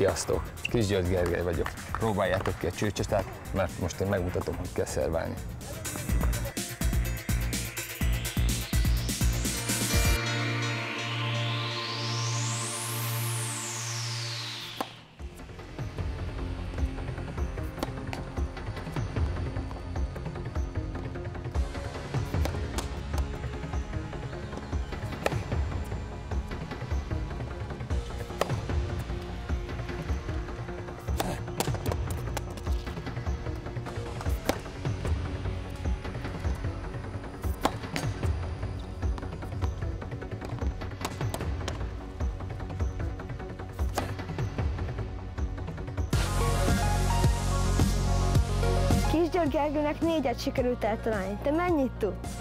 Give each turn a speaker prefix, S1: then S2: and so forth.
S1: Sziasztok! Kis György Gergely vagyok. Próbáljátok ki a csőcsötát, mert most én megmutatom, hogy kell szerválni.
S2: György Gergőnek négyet sikerült eltalálni. Te mennyit tudsz?